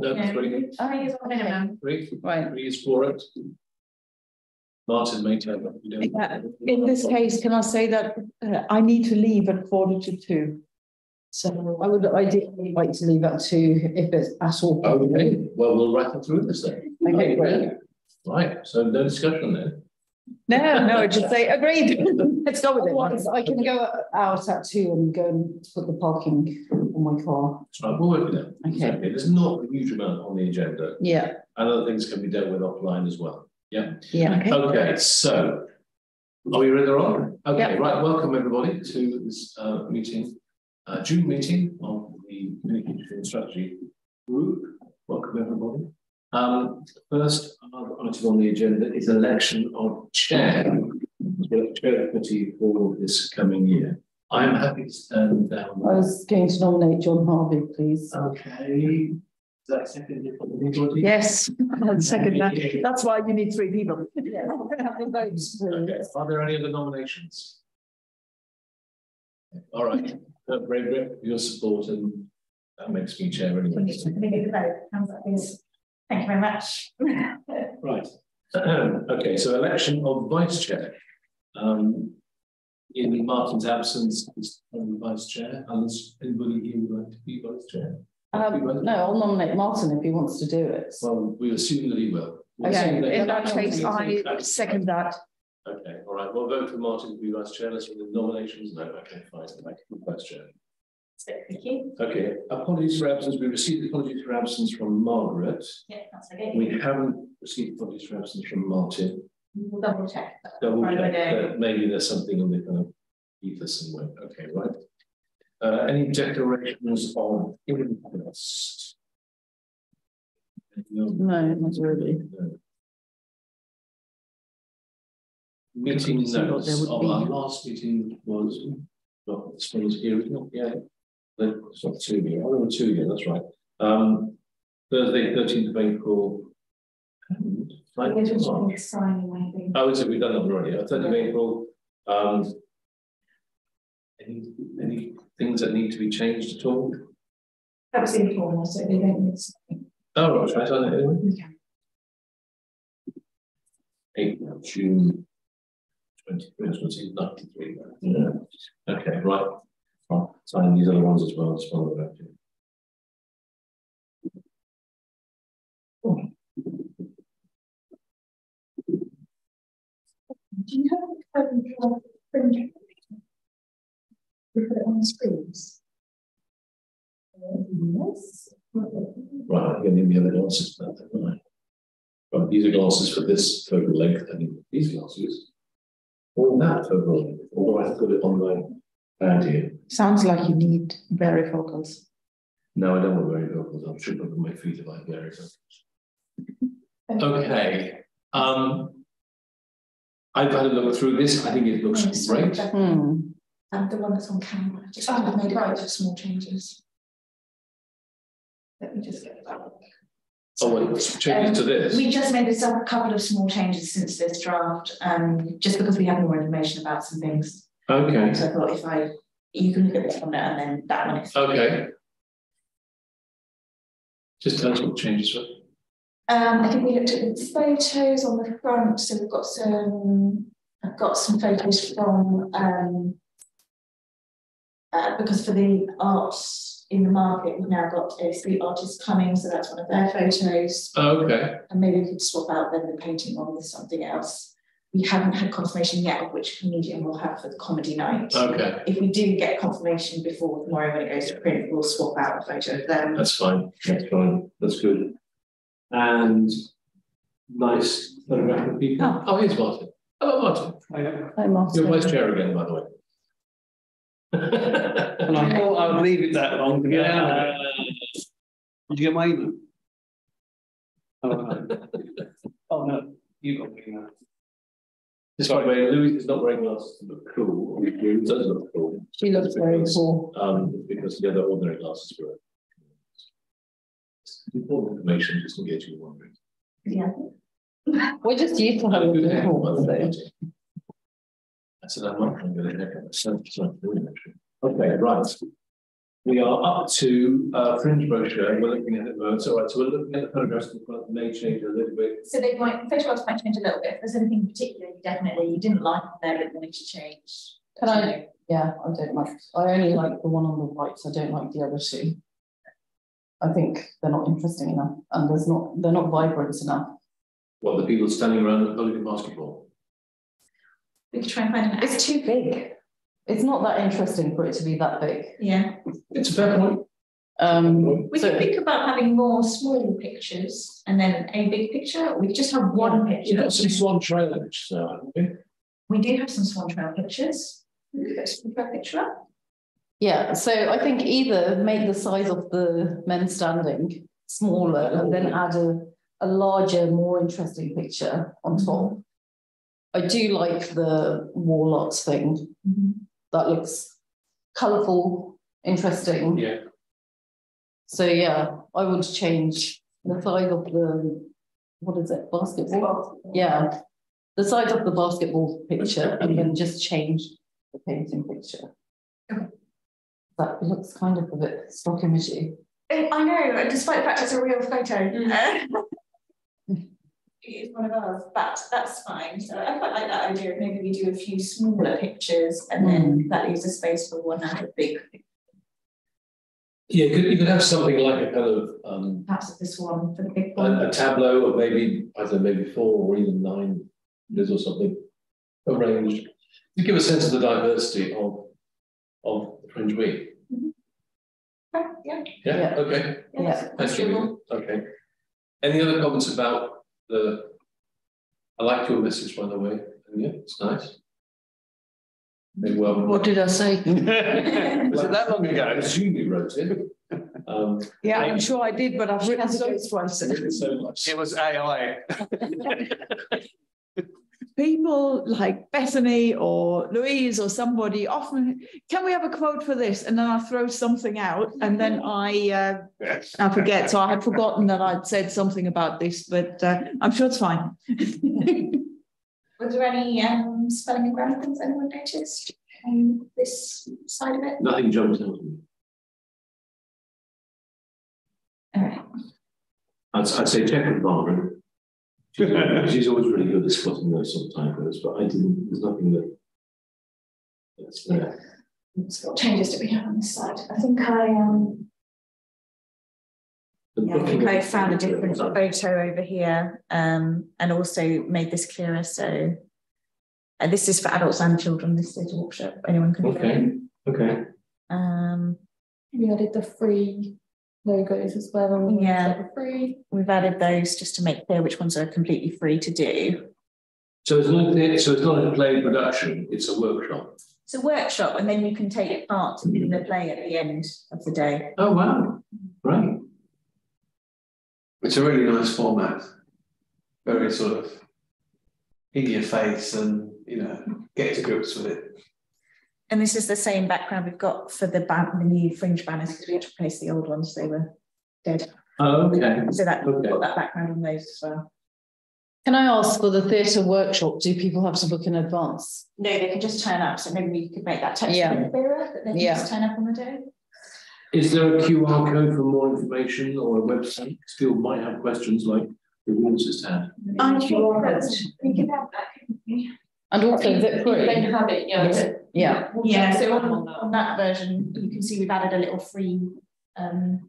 No, Yeah. three, Three is minimum. three, Right. three is for it. Martin may tell you. you Uh, In this case, can I say that uh, I need to leave at quarter to two? So I would ideally like to leave at two if it's at all. possible. Okay, well, we'll rattle through this then. Okay, great. Right, so no discussion then. No, no, just say agreed. Let's go with it. I can go out at two and go and put the parking on my car. Right, we'll work with that. Okay. There's not a huge amount on the agenda, Yeah, and other things can be dealt with offline as well. Yeah. yeah. Okay, so are we ready roll? Okay, Yeah. right, welcome everybody to this uh meeting, uh June meeting of the communication strategy group. Welcome everybody. Um, first item on the agenda is election of chair. Chair committee for this coming year. I am happy to stand down. I was going to nominate John Harvey, please. Okay, is that seconded from anybody? Yes, I'll second that. That's why you need three people. Have the votes. Okay, are there any other nominations? All right, uh, Ray Grip, your support and that makes me chair We anyway. need to make a vote. Hands up, please. Thank you very much. Right, okay, so election of vice chair. Um, in Martin's absence, is only vice chair, unless anybody here would like to be vice chair. Um, no, I'll nominate Martin if he wants to do it. Well, we assume that he will. We'll Okay, that- in that case, I second that. Okay, all right, we'll vote for Martin to be vice chair, let's the nominations, no, okay, fine, thank you, vice chair. Thank you. Okay, apologies for absence, we received apologies for absence from Margaret. Yeah, that's okay. We haven't received apologies for absence from Martin. We'll double check. Double Right, check, okay. that maybe there's something in the kind of ether somewhere, okay, right? Uh, any declarations of interest? No. No, not really. No. Meeting notes there of would our last meeting was, well, this one was here, isn't yet. yeah. No, It's not two here, oh, there were two here, that's right. Um, Thursday, thirteenth of April. And I 9th guess of we should March. be signing, I think. Oh, so we've done that already, uh, third of April, um. Any, any things that need to be changed at all? That was informal, so they don't need something. Oh, right, should I sign it anyway? Okay. Eighth June. Twenty-three, I was gonna say ninety-three, yeah, okay, right. I'll Sign these other ones as well, as well about it. Do you have a current draft printer? We put it on the screens. Yes. Right, I'm getting the other glasses, for that, right? Right, these are glasses for this focal length, I and these glasses. All that focal length, or do I have to put it on my pad here? Sounds like you need very varifocals. No, I don't want very vocals, I should put my feet if I have very vocals. Okay, um. I've had a look through this, I think it looks sorry, great. that- Hmm, And the one that's on camera, just Oh, I've made a right. couple of small changes. Let me just get that. Oh, well, changes to this. We just made this, a couple of small changes since this draft, um, just because we have more information about some things. Okay, So I thought if I, you can look at this one and then that one is. okay. Just tell us what changes were. Um, I think we looked at the photos on the front, so we've got some, I've got some photos from, um. Uh, because for the arts in the market, we've now got a street artist coming, so that's one of their photos. Okay, And maybe we could swap out then the painting one with something else. We haven't had confirmation yet of which comedian we'll have for the comedy night. okay, If we do get confirmation before tomorrow when it goes to print, we'll swap out a photo of them. that's fine, that's fine, that's good. And nice photograph of people. Oh. Oh, here's Martin. Hello, Martin. hi You're vice chair again, by the way. And I thought I would leave it that long. Yeah. Did you get my email? Oh, no. Oh, no, you got my email. Just by the way, Louise is not wearing glasses to look cool, Louise does look cool. She looks very Because, cool. Um, because the other ordinary glasses were. Important information, just in case you're wondering. Yeah. We're just used to her Good looking hair, cool, well, so. Martin. I said, I'm not going to get a haircut myself, so I'm doing actually. Okay, right. we are up to uh, fringe brochure. We're looking at it. It's all right. So we're looking at the photographs that may change a little bit. So they might, photographs might change a little bit. If there's anything particularly definitely you didn't like there that wanted to change. Can I? Yeah, I don't like. I only like the one on the right. I don't like the other two. I think they're not interesting enough, and there's not. They're not vibrant enough. What the people standing around holding basketball? We could try and find an. It's too big. It's not that interesting for it to be that big. Yeah. It's a fair point. Um, We so could think about having more small pictures and then a big picture, we could just have one picture. You've picture. got some Swan Trail pictures now, haven't you? We do have some Swan Trail pictures. We could get a Swan picture up. Yeah, so I think either make the size of the men standing smaller and then add a, a larger, more interesting picture on mm-hmm. top. I do like the warlocks thing. Mm-hmm. That looks colourful, interesting. Yeah. So yeah, I would change the size of the what is it, basketball? Yeah. The size of the basketball picture and then just change the painting picture. Okay. That looks kind of a bit stock imagey. I I know, despite the fact it's a real photo. Mm. uh, It is one of ours, but that's fine. So I quite like that idea of maybe we do a few smaller pictures and Mm. then that leaves a space for one and a big, Yeah, you could, you could have something like a kind of um, perhaps this one for the big a, one. a tableau of maybe, I don't know, maybe four or even nine images or something arranged to give a sense of the diversity of of the Fringe Week. Okay, Yeah. Yeah, Yeah. okay. yeah, that's- Yeah. that's Thank Okay. Any other comments about the? I liked your message, by the way. Yeah, it's nice. Very well. What did I say? Was it that long ago? I assume you wrote it. Um, Yeah, I'm sure I did, but I've written so so much. It was AI. people like Bethany or Louise or somebody often, can we have a quote for this? And then I throw something out and then I uh, Yes. I forget. So I had forgotten that I'd said something about this, but uh, I'm sure it's fine. Was there any um spelling and grammar things anyone noticed on this side of it? Nothing jumps out at me. Alright, I'd, I'd say check with Barbara. She's, she's always really good at spotting those sort of typos, but I didn't, there's nothing that. That's there. what changes do we have on this side? I think I um, yeah, I think I found a different photo over here, um, and also made this clearer, so. And this is for adults and children, this theatre workshop, anyone can. fill Okay, okay. Um, We added the free logos as well. on the ones Yeah. that were Free. we've added those just to make clear which ones are completely free to do. So it's not, so it's not a play production, it's a workshop. It's a workshop, and then you can take part in the play at the end of the day. Oh, wow, right. It's a really nice format. Very sort of in your face and, you know, get to grips with it. And this is the same background we've got for the ban- the new fringe banners because we had to replace the old ones, they were dead. Oh, okay. So that, we've Okay. got that background on those as well. Can I ask for the theatre workshop? Do people have to book in advance? No, they can just turn up, so maybe we could make that text a Yeah. bit clearer, that they can Yeah. just turn up on the day. Is there a QR code for more information or a website? Still might have questions like the rules just had. I think that's, we can have that, couldn't we? And also, is it free? They have it, yeah. Yeah, Yeah, so on, on that version, you can see we've added a little free, um.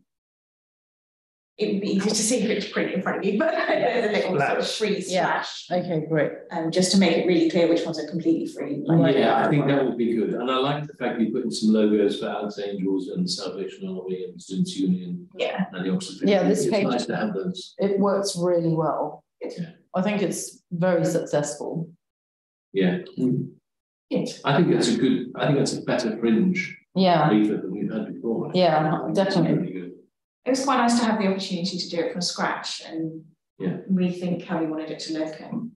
It would be easy to see if it's print in front of you, but there's a little sort of free Yeah. slash, okay, great. um, just to make it really clear which ones are completely free. like- Yeah, I think that would be good. And I like the fact you put in some logos for Alex Angels and Salvation Army and Students' Union Yeah, and the Oxford. Yeah, this It's page- nice to have those. It works really well. Yeah. I think it's very successful. Yeah. Good. I think that's a good, I think that's a better fringe Yeah, leaflet than we've had before. Yeah, I think it's definitely. really good. it was quite nice to have the opportunity to do it from scratch and Yeah. rethink how we wanted it to look. And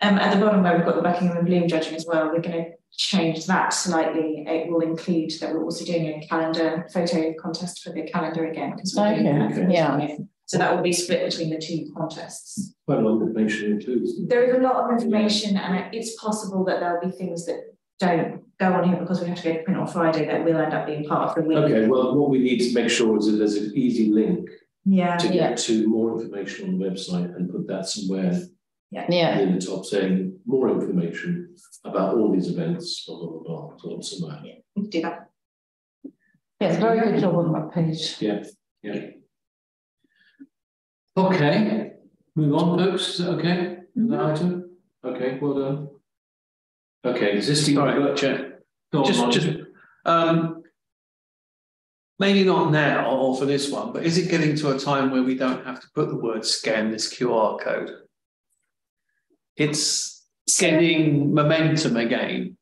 um, at the bottom where we've got the Buckingham and Bloom judging as well, we're going to change that slightly. It will include that we're also doing a calendar photo contest for the calendar again. because we're doing Okay, that for yeah. This year. So that will be split between the two contests. Quite a lot of information includes. There is a lot of information and it's possible that there'll be things that don't go on here because we have to go to print on Friday, that will end up being part of the week. Okay, well, what we need to make sure is that there's an easy link Yeah, to Yeah. get to more information on the website and put that somewhere Yeah, near the top saying more information about all these events, blah, blah, blah, blah, so somewhere. we can do that. yeah, very good job on that page. Yeah, yeah. Okay, move on, folks, is that okay? That item? Okay, well done. Okay, existing. All right, Chair. Go on, Just, just, um. Maybe not now or for this one, but is it getting to a time where we don't have to put the word scan this QR code? It's getting momentum again.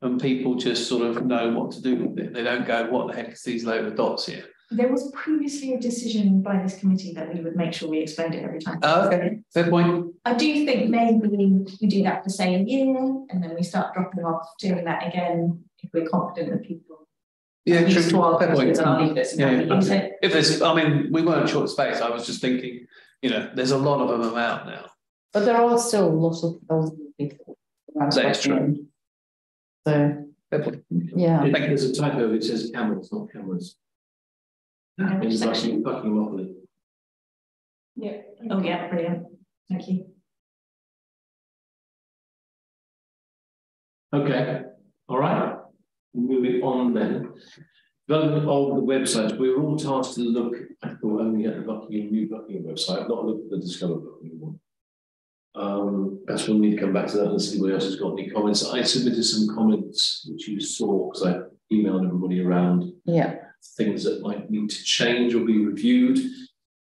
And people just sort of know what to do with it. They don't go, what the heck is these load of dots here? There was previously a decision by this committee that we would make sure we explained it every time. Oh, okay, fair point. I do think maybe we do that for say a year and then we start dropping off doing that again if we're confident that people Yeah, are used to our Fair point. questions and our leaflets and Yeah, use it. If there's, I mean, we weren't short space. I was just thinking, you know, there's a lot of them out now. But there are still lots of thousands of people. That is true. So, Fair point. yeah, There's a typo, it says cameras, not cameras. In Buckingham, Buckingham. Yeah. Oh, yeah, brilliant. Thank you. Okay, all right, moving on then. Development of the website, we were all tasked to look, I thought only at the Buckingham, new Buckingham website, not look at the Discover Buckingham one. Um, perhaps we'll need to come back to that and see what else has got any comments. I submitted some comments which you saw, because I emailed everybody around yeah. Things that might need to change or be reviewed.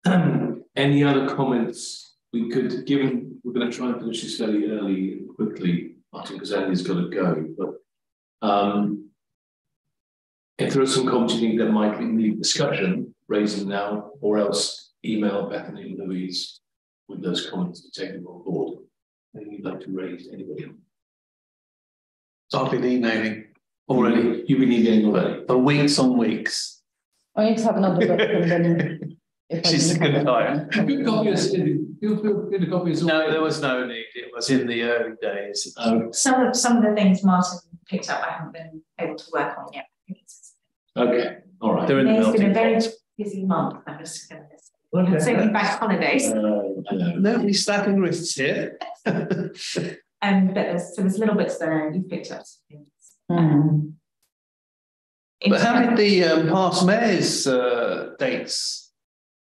Any other comments we could, given we're going to try and finish this fairly early and quickly, Martin, because Andy's got to go, but um, if there are some comments you think that might need discussion, raise them now, or else email Bethany and Louise with those comments to take them on board. Anything you'd like to raise, anybody? So I've been emailing already You've been emailing already? for weeks on weeks. I need to have another look and then. if She's a good time. Good copy of, feel feel good copy us. No, there was no need. It was in the early days. Um, Some of, some of the things Martin picked up, I haven't been able to work on yet. Okay, all right. They're in the It's been a very busy month, I'm just gonna say. Okay. So many bank holidays, Uh, I know. No, he's slapping wrists here. um, but there's, so there's little bits there, you've picked up some things. Hmm. But how did the um, past mayor's uh, dates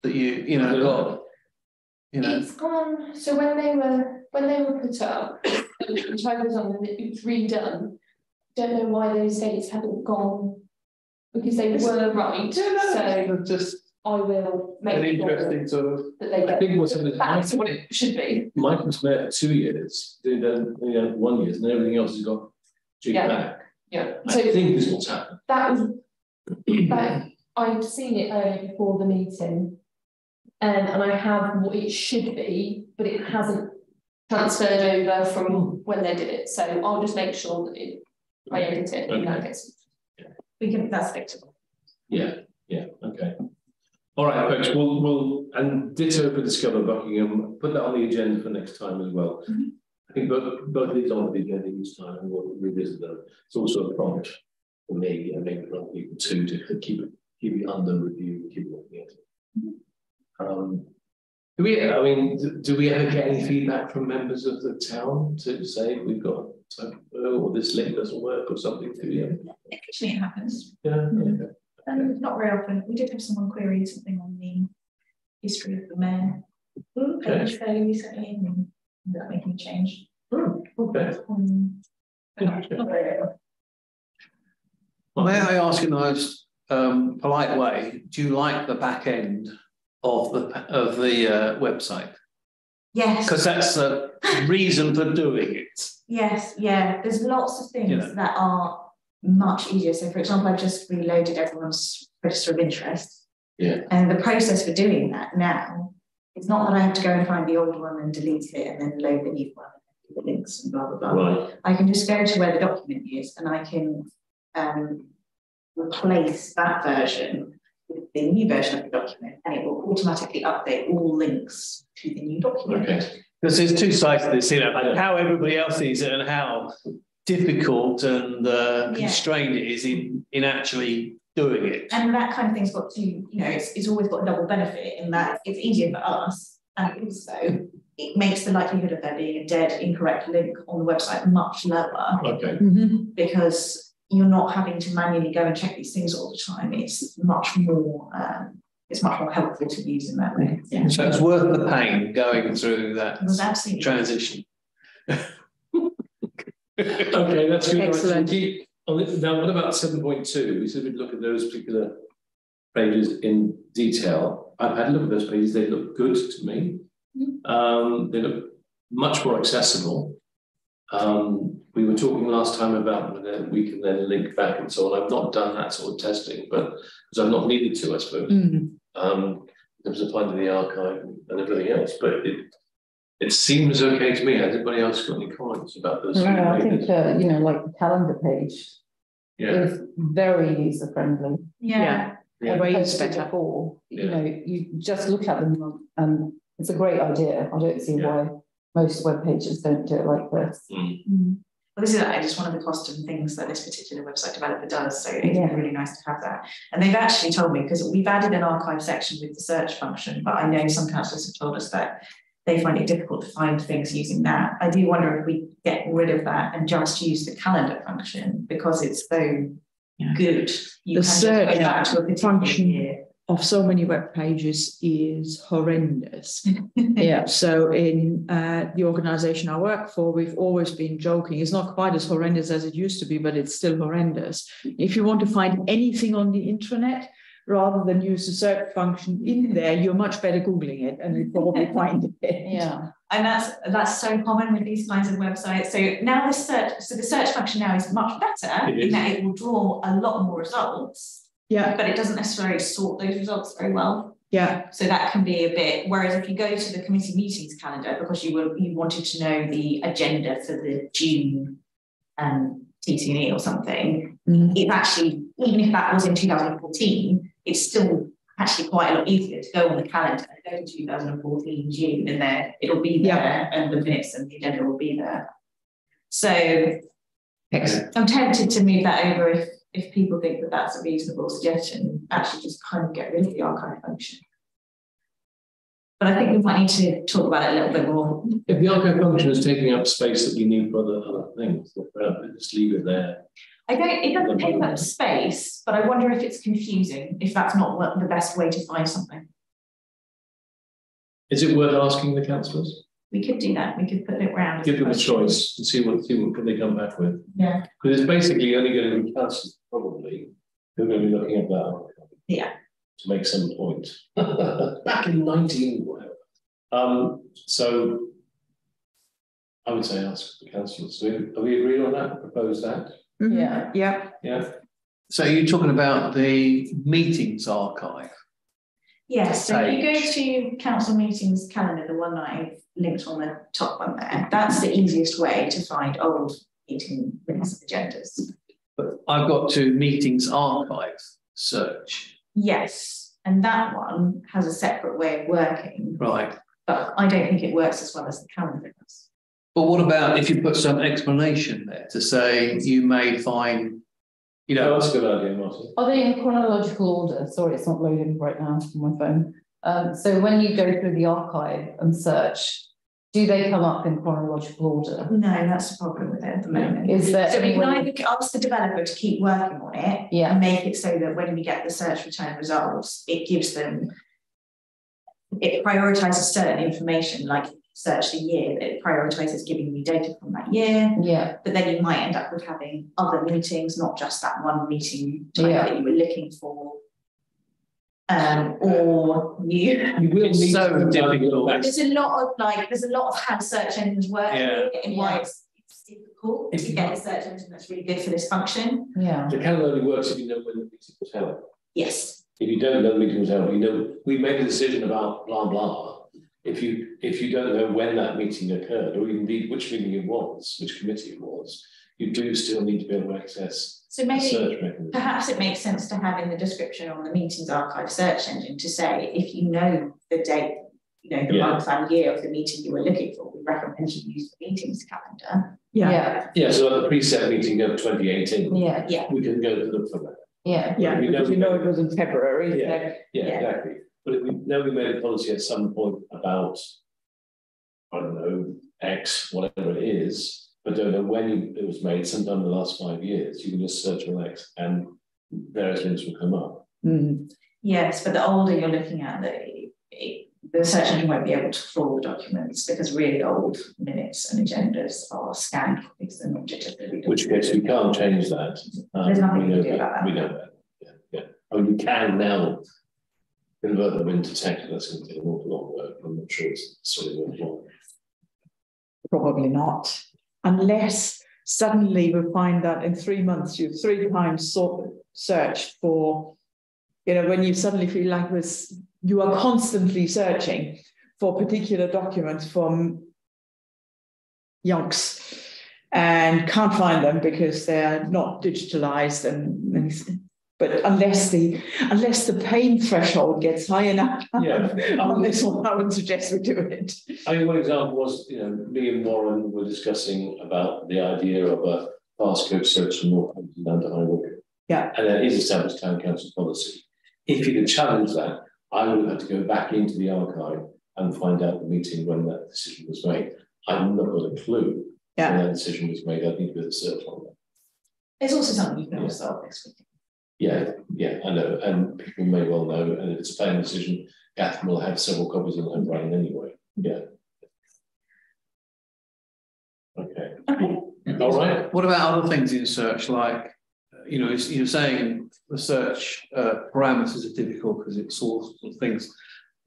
that you, you know, got? You know, It's gone, so when they were, when they were put up, which I was on, and it was redone. Don't know why those dates haven't gone, because they were right, so just I will an make sure interesting sort of. that they I think what's get happened is back to what it should be. Mike was mayor for two years, then then you know, one year, and then everything else has got jigged Yeah. back. Yeah, I so think is what's happened. that was, that, I'd seen it earlier before the meeting. Um, and I have what it should be, but it hasn't transferred over from when they did it, so I'll just make sure that it, I edit it and that gets. We can, that's fixable. Yeah, yeah, okay. All right, folks, we'll, we'll, and ditto for Discover Buckingham, put that on the agenda for next time as well. Mhm. I think both, both of these are on the agenda each time, and we'll revisit them. It's also a prompt for me, and maybe for other people too, to keep it, keep it under review, keep looking at it. Um, do we, I mean, do, do we ever get any feedback from members of the town to say we've got, typo or this link doesn't work or something, do you? Occasionally it happens, Yeah, yeah. um, not very often. We did have someone query something on the history of the mayor. Okay. Page fairly recently, up making change. Hmm, Okay. Um, but not- not very often. May I ask in the most um, polite way, do you like the back end of the, of the uh, website? Yes. Because that's the reason for doing it. Yes, yeah, there's lots of things Yeah. that are much easier. So for example, I've just reloaded everyone's register of interest. Yeah. And the process for doing that now, it's not that I have to go and find the old one and delete it and then load the new one, and the links and blah, blah, blah. Right, I can just go to where the document is and I can um replace that version with the new version of the document and it will automatically update all links to the new document. okay. Because there's two sides to this, you know, how everybody else sees it and how difficult and uh, Yeah. constrained it is in in actually doing it. And that kind of thing's got to, you know, it's, it's always got a double benefit in that it's easier for us and also it makes the likelihood of there being a dead incorrect link on the website much lower Okay, Mhm. because you're not having to manually go and check these things all the time. It's much more, um, it's much more helpful to use in that way. Yeah. So it's worth the pain going through that It was absolutely. transition. okay, that's good. Excellent. Keep- on it- Now, what about seven point two? We said we'd look at those particular pages in detail. I've had a look at those pages, they look good to me. Um, they look much more accessible. Um, we were talking last time about whether we can then link back and so on. I've not done that sort of testing, but because I've not needed to, I suppose. Mm. um, in terms of finding the archive and everything else, but it it seems okay to me. Has anybody else got any comments about those? No, three I think, uh, you know, like the calendar page Yeah, is very user friendly. Yeah. Yeah. Way As better. posted before, you know, you just look at them and it's a great idea. I don't see Yeah. why most web pages don't do it like this. Mm. Mm. Well, this is just one of the custom things that this particular website developer does, so it's Yeah. really nice to have that. And they've actually told me, because we've added an archive section with the search function, but I know some councillors have told us that they find it difficult to find things using that. I do wonder if we get rid of that and just use the calendar function, because it's so Yeah. good. You The search go back to a particular function. year. Of so many web pages is horrendous. Yeah. So in uh, the organisation I work for, we've always been joking. It's not quite as horrendous as it used to be, but it's still horrendous. If you want to find anything on the intranet, rather than use the search function in there, you're much better googling it, and you probably find it. Yeah. And that's that's so common with these kinds of websites. So now the search, so the search function now is much better It in is. that it will draw a lot more results, Yeah, but it doesn't necessarily sort those results very well. yeah, So that can be a bit. Whereas if you go to the committee meetings calendar because you were you wanted to know the agenda for the June um TCE or something, Mhm. it's actually even if that was in 2014, it's still actually quite a lot easier to go on the calendar, and go to 2014 June, and there it'll be there, Yeah. and the minutes and the agenda will be there. So excellent. I'm tempted to move that over if if people think that that's a reasonable suggestion. Actually, just kind of get rid of the archive function. But I think we might need to talk about it a little bit more. If the archive function is taking up space that we need for other, other things, then fair enough, just leave it there. I don't, it doesn't take up space, but I wonder if it's confusing, if that's not what the best way to find something. Is it worth asking the councillors? We could do that, we could put it round. Give them a choice and see what, see what can they come back with. Yeah, Because it's basically only going to be councillors probably who are going to be looking at that. Yeah. To make some point. Back in nineteen, whatever. Um, so. I would say ask the councillors. So are we agreed on that, propose that? Mhm. Yeah. Yeah, Yeah, So you're talking about the meetings archive. yes, so if you go to council meetings calendar, the one that I've linked on the top one there, that's the easiest way to find old meeting minutes and agendas. But I've got to meetings archive search. Yes, and that one has a separate way of working, Right. but I don't think it works as well as the calendar does. But what about if you put some explanation there to say you may find, you no, know, that's a good idea, Martin. Are they in chronological order? Sorry, it's not loading right now on my phone. Um, so when you go through the archive and search, do they come up in chronological order? No, that's the problem with it at the moment. Is there So we any can way? either ask the developer to keep working on it Yeah. and make it so that when we get the search return results, it gives them. It prioritizes certain information, like search the year, but it prioritizes giving you data from that year. Yeah, But then you might end up with having other meetings, not just that one meeting type Yeah. that you were looking for. Um, or you, You will It's need so to come back and difficult. there's a lot of like, there's a lot of how search engines work Yeah. and why it's it's difficult If to you- get a search engine that's really good for this function. yeah. The calendar only works if you know when the meeting was held. Yes, If you don't know the meeting was held, you know, we made a decision about blah, blah. If you, if you don't know when that meeting occurred, or indeed which meeting it was, which committee it was, you do still need to be able to access so the maybe search perhaps it makes sense to have in the description on the meetings archive search engine to say, if you know the date, you know, the Yeah. month and year of the meeting you were looking for, we recommend you use the meetings calendar. Yeah, Yeah, so at the preset meeting of twenty eighteen, Yeah, Yeah. we can go to look for that. yeah, yeah, We because know- you know it was in February. Yeah. so- Yeah, Yeah. exactly. But if we know we made a policy at some point about, I don't know, X, whatever it is, but don't know when it was made, sometime in the last five years, you can just search on X and various things will come up. Mm. Yes, but the older you're looking at, the, the search engine won't be able to crawl documents because really old minutes and agendas are scanned copies, they're not digitally. Which case we can't change that. Um, There's nothing we we know can do about that. We know that, yeah, yeah. I mean, we can now convert them into text, that's going to take an awful lot of work, I'm not sure it's solely worthwhile. Probably not, unless suddenly we find that in three months you've three times sort searched for, you know, when you suddenly feel like this, you are constantly searching for particular documents from yonks and can't find them because they're not digitalized and, and but unless the unless the pain threshold gets high enough Yeah. on this one, I would suggest we do it. I mean, one example was, you know, me and Warren were discussing about the idea of a passcode search from Northampton down to High Wycombe. Yeah. And that is established town council policy. If you could challenge that, I would have to go back into the archive and find out the meeting when that decision was made. I've not got a clue Yeah. when that decision was made. I need to do a search on that. It's also something you can always solve next week. Yeah, yeah, I know, and people may well know, and if it's a planning decision, Catherine will have several copies in her brain anyway, yeah. Okay, all right, What about other things in search, like, you know, you're saying the search uh, parameters are difficult because it's all sorts of things.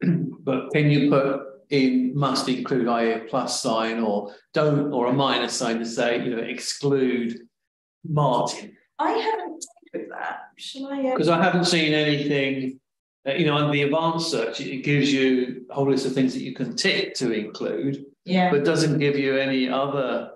But can you put in must include IA plus sign or don't, or a minus sign to say, you know, exclude Martin? I haven't played with that, shall I? um, Because I haven't seen anything, uh, you know, on the advanced search, it gives you a whole list of things that you can tick to include, Yeah, but doesn't give you any other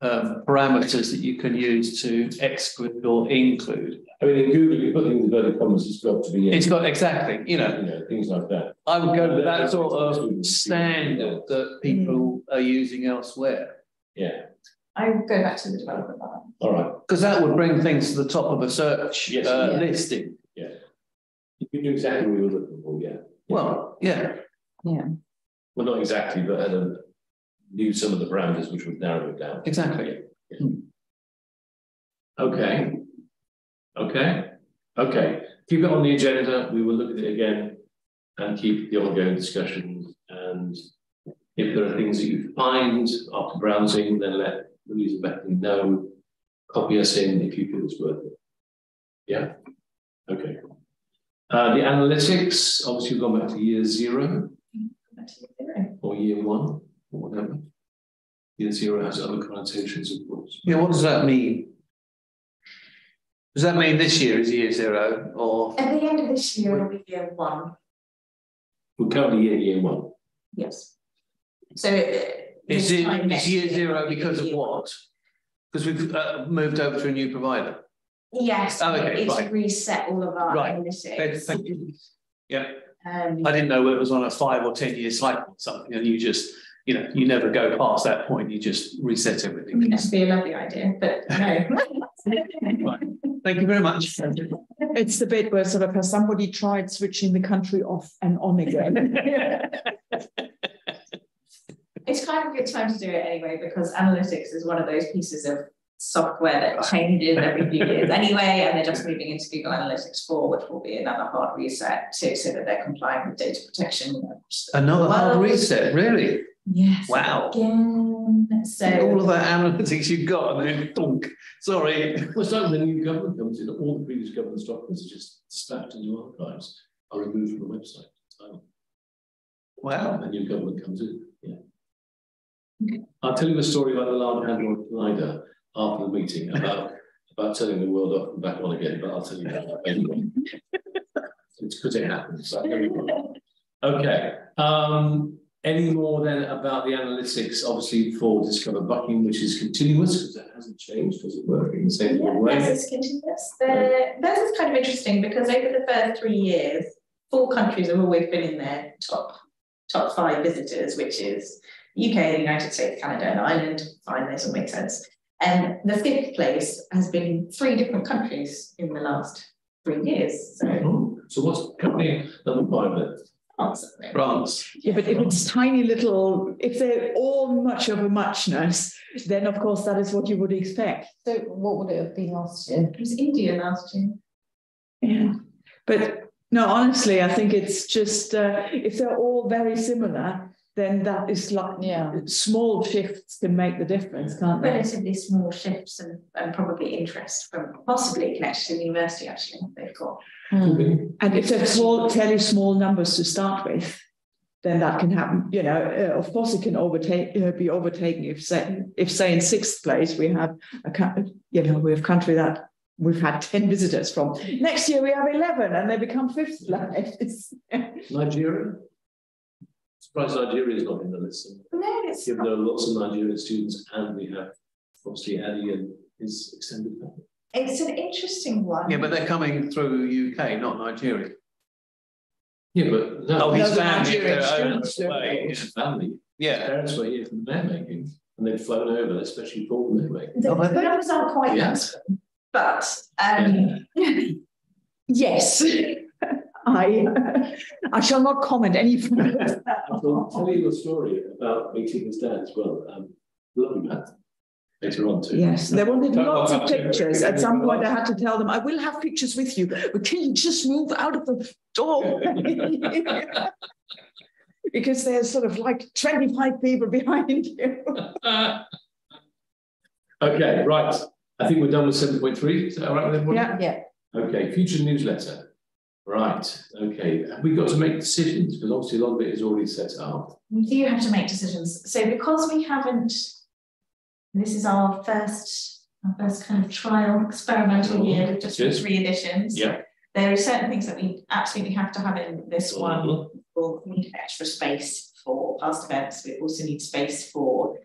um, parameters that you can use to exclude or include. I mean, in Google, you put things in inverted commas, it's got to be. in, It's got exactly, you know, You know, things like that, I would go with that sort of standard that people are using elsewhere. yeah, I will go back to the development line. all right, Because that would bring things to the top of a search Yes. uh, Yeah. listing. you can do exactly what you were looking for, yeah. Well, yeah, yeah. Well, not exactly, but had a, knew some of the parameters which would narrow it down. exactly. Okay. Okay, okay, keep it on the agenda, we will look at it again and keep the ongoing discussions and if there are things that you find after browsing, then let Louise and Bethany know. Copy us in if you feel it's worth it. Yeah, okay. Uh, the analytics, obviously we've gone back to year zero Back to the zero. or year one or whatever. Year zero has other connotations, of course. Yeah, what does that mean? Does that mean this year is year zero or? At the end of this year, it'll be year one, We're currently year, year one. yes. So. uh, Is this it, time is next year year zero because of what? Because we've uh, moved over to a new provider. Yes, Oh, okay, it's right. reset all of our Right. analytics. Thank you. Yeah, Um, I didn't know whether it was on a five or ten year cycle or something, and you just, you know, you never go past that point, you just reset everything. That'd be a lovely idea, but no. Thank you very much. It's the bit where sort of has somebody tried switching the country off and on again. It's kind of a good time to do it anyway, because analytics is one of those pieces of software that changes every few years anyway, and they're just moving into Google Analytics 4, which will be another hard reset to so that they're complying with data protection. Another hard reset, really? Yes. Wow. Again, So All of that analytics you've got and then, thunk, sorry. Well, it's like when the new government comes in, all the previous government's documents are just stacked into archives, are removed from the website. So, Wow. The new government comes in, yeah. I'll tell you a story about the large hadron collider after the meeting about, about turning the world off and back on again, but I'll tell you about that anyway. It's because it happens. so. Okay, um, any more then about the analytics, obviously for Discover Buckingham, which is continuous, because it hasn't changed, does it work in the same Yeah, way? theirs is continuous. The, theirs is kind of interesting because over the first three years, four countries have always been in their top top five visitors, which is UK, the United States, Canada, and Ireland. Fine, those all make sense. And the fifth place has been three different countries in the last three years. So Oh, So what's company number five then? France, I think. France. Yeah, but if it's tiny little, if they're all much of a muchness, then of course that is what you would expect. So what would it have been last year? It was India last year. Yeah, but no, honestly, I think it's just uh, if they're all very similar, then that is like Yeah. small shifts can make the difference, can't they? Relatively small shifts and, and probably interest from possibly connected to the university, actually, they've got. Hmm. And if they're small, fairly small numbers to start with, then that can happen. You know, uh, of course, it can overtake uh, be overtaken if say if say in sixth place we have a you know we have country that we've had ten visitors from. Next year we have eleven, and they become fifth place. Nigeria? Surprised Nigeria is not in the list. No, it's Given there are lots of Nigerian students and we have obviously Eddie and his extended family. it's an interesting one. Yeah, but they're coming through UK, not Nigeria. Yeah, but no. Oh, his the family, Nigerian students, yeah. way. His family. Yeah. Parents were here from their making and they'd flown over, especially for their making. The, Oh, the numbers aren't quite Yeah. that, but um, yes, I I shall not comment any further. I'll tell you a story about meeting his dad as well. Um, love that later on too. Yes, they wanted Don't lots of up to him. pictures. At some point, I had to tell them, I will have pictures with you, but can you just move out of the door? Because there's sort of like 25 people behind you. Okay, right. I think we're done with seven point three. Is that all right with everyone? Yeah. Yeah. Okay, future newsletter. Right, okay. We've we got to make decisions? Because obviously a lot of it is already set up. we do have to make decisions. So because we haven't, this is our first, our first kind of trial experimental year, with just three editions. Yeah. There are certain things that we absolutely have to have in this one. Mhm. We'll need extra space for past events. We also need space for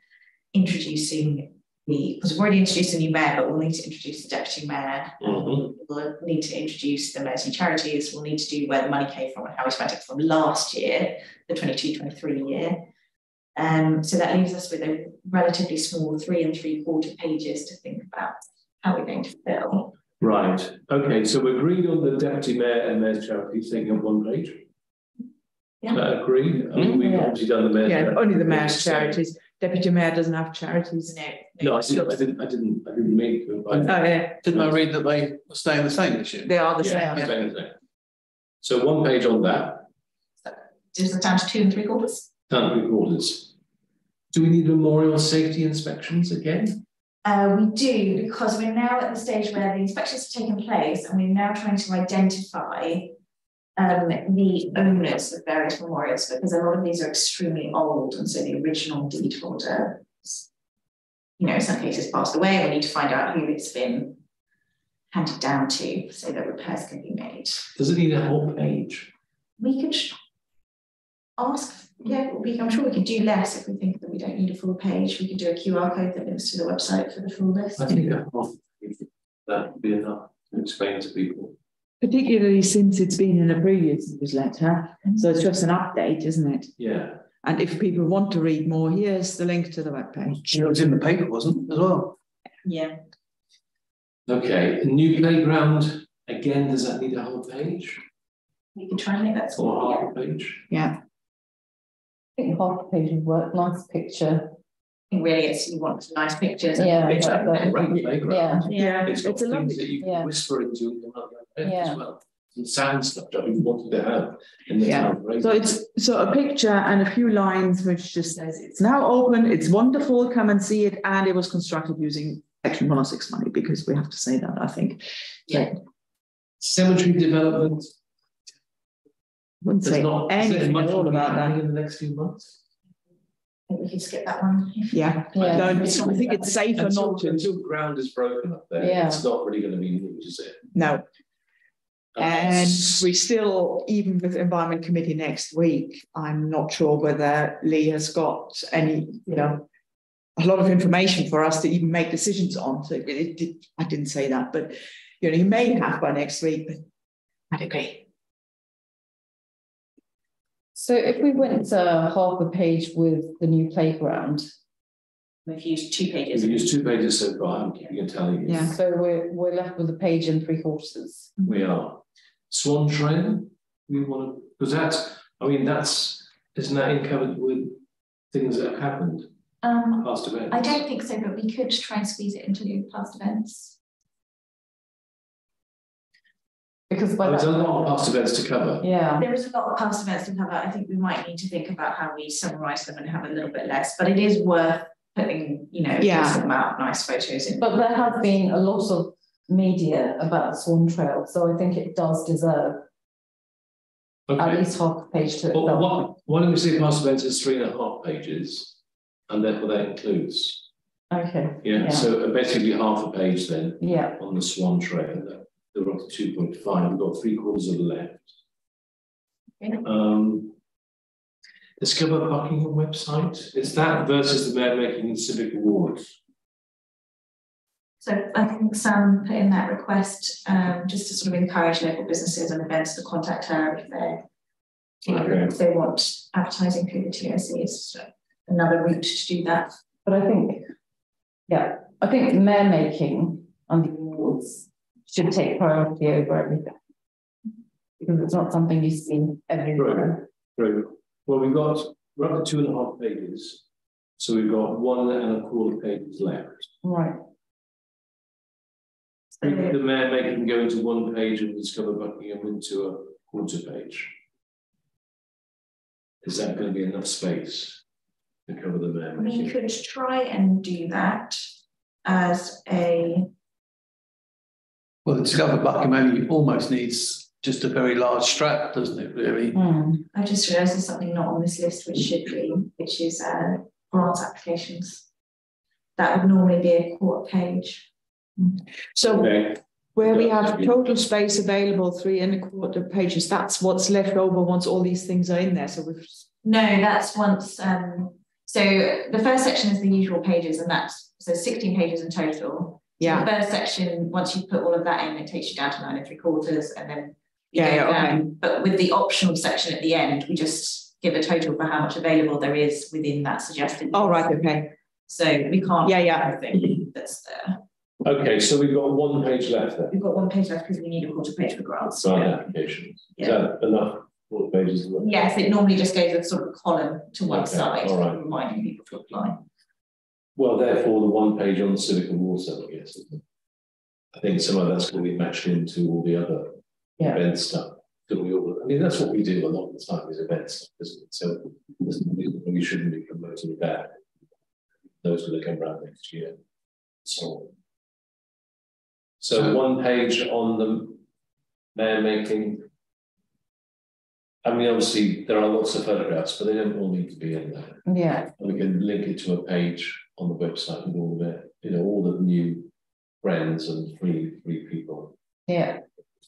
introducing the, because we've already introduced a new mayor, but we'll need to introduce the deputy mayor. Mhm. We'll need to introduce the mayor's charities. We'll need to do where the money came from and how we spent it from last year, the 22-23 year. Um, so that leaves us with a relatively small three and three quarter pages to think about how we're going to fill. Right, okay, so we're agreed on the deputy mayor and mayor's charities taking up one page. Yeah. Uh, agreed? I mean, we've Yeah. obviously done the mayor's. Yeah, charity. only the mayor's charities. Deputy mayor doesn't have charities. No, No, I didn't, I didn't, I didn't, I didn't mean to. Oh, I- yeah, Didn't I read that they were staying the same this year? they are the Yeah, same. same thing. So one page on that, Is it down to two and three quarters? town three quarters. Do we need memorial safety inspections again? Uh, we do, because we're now at the stage where the inspections have taken place and we're now trying to identify um, the owners of various memorials, because a lot of these are extremely old, and so the original deed holder, you know, in some cases passed away, and we need to find out who it's been handed down to, so that repairs can be made. Does it need a whole page? We could ask, yeah, we, I'm sure we could do less if we think that we don't need a full page. We could do a QR code that links to the website for the full list. I think a half page, that would be enough to explain to people. Particularly since it's been in a previous newsletter. Mm-hmm. So it's just an update, isn't it? Yeah, And if people want to read more, here's the link to the webpage. It was in the paper, wasn't it, as well? Yeah. okay, new playground, again, does that need a whole page We can try and make that or small. half a page? Yeah. I think half a page would work, nice picture. Really it's you want nice pictures. Yeah, exactly. and- playground. Yeah. Yeah, It's got it's a things lovely, that you yeah. can whisper into and come out the other end Yeah. as well. Some sound stuff that we wanted to have in the Yeah. town. right? so it's, so a picture and a few lines which just says, it's now open, it's wonderful, come and see it, and it was constructed using section one oh six money, because we have to say that, I think. Yeah. Cemetery development, Wouldn't there's say not, anything much at all about that. in the next few months? I think we can skip that one. Yeah, Yeah. no, it's- I think it's safer Until, not to, until ground is broken up there, Yeah. it's not really gonna be news, is it? no. Uh, And we still, even with environment committee next week, I'm not sure whether Lee has got any, you know. A lot of information for us to even make decisions on, so it, it did, I didn't say that, but, you know, he may have by next week, but. I'd agree. So if we went to half a page with the new playground, We've used two pages. We've used two pages so far, I'm keeping a tally. Yeah. so we're, we're left with a page and three quarters. We are. Swan Trail, we want to, because that's, I mean, that's, isn't that in covered with things that have happened, Um, past events? I don't think so, but we could try and squeeze it into the past events. Because by There's a lot of past events to cover. yeah, There is a lot of past events to cover. I think we might need to think about how we summarise them and have a little bit less, but it is worth putting, you know, a Yeah. decent amount of nice photos in. but there has been a lot of media about the Swan Trail, so I think it does deserve at Okay, least half a page to well, itself. why, why don't we say past events is three and a half pages? And therefore that includes, Okay, yeah, Yeah. so basically half a page then yeah, on the Swan Trail, that- they're up to two point five, we've got three quarters of the left. Okay. Um. Discover Buckingham website, is that versus the mayor making and civic awards? So I think Sam put in that request, um, just to sort of encourage local businesses and events to contact her if they Okay. if they want advertising through the TOC is another route to do that. but I think, yeah, I think mayor making and the awards should take priority over everything. Because it's not something you see everywhere. Very good. Well, we've got, we're up to two and a half pages. So we've got one and a quarter pages left. Right, So We- The mayor making go into one page and discover Buckingham into a quarter page. Is that going to be enough space to cover the mayor we making? could try and do that as a, Well, the Discover Buckingham only almost needs just a very large strap, doesn't it, really? Hmm. I just realised there's something not on this list which should be, which is uh grant applications. That would normally be a quarter page. So Okay, where we have total space available, three and a quarter pages, that's what's left over once all these things are in there. So we've, No, that's once, um, so the first section is the usual pages and that's, so sixteen pages in total. yeah, The first section, once you put all of that in, it takes you down to nine and three quarters and then. You Yeah, go yeah, okay. down. But with the optional section at the end, we just give a total for how much available there is within that suggested. all right, okay, So we can't. Yeah, yeah. Everything that's there. okay, so we've got one page left then. We've got one page left because we need a quarter page for grants. Grant applications. Is that enough? Four pages? left? Yes, it normally just goes a sort of column to one Okay, side, all right. reminding people to apply. Well, therefore, the one page on the civic awards, then, I guess. I think some of that's going to be matched into all the other Yeah. event stuff. That we all, I mean, that's what we do a lot of the time is event stuff, isn't it? So there's no reason we shouldn't be promoting that. Those going to come around next year. So. on. So one page on the mayor making. I mean, obviously, there are lots of photographs, but they don't all need to be in there. yeah, And we can link it to a page on the website with all of it, you know, all the new friends and free, free people. yeah,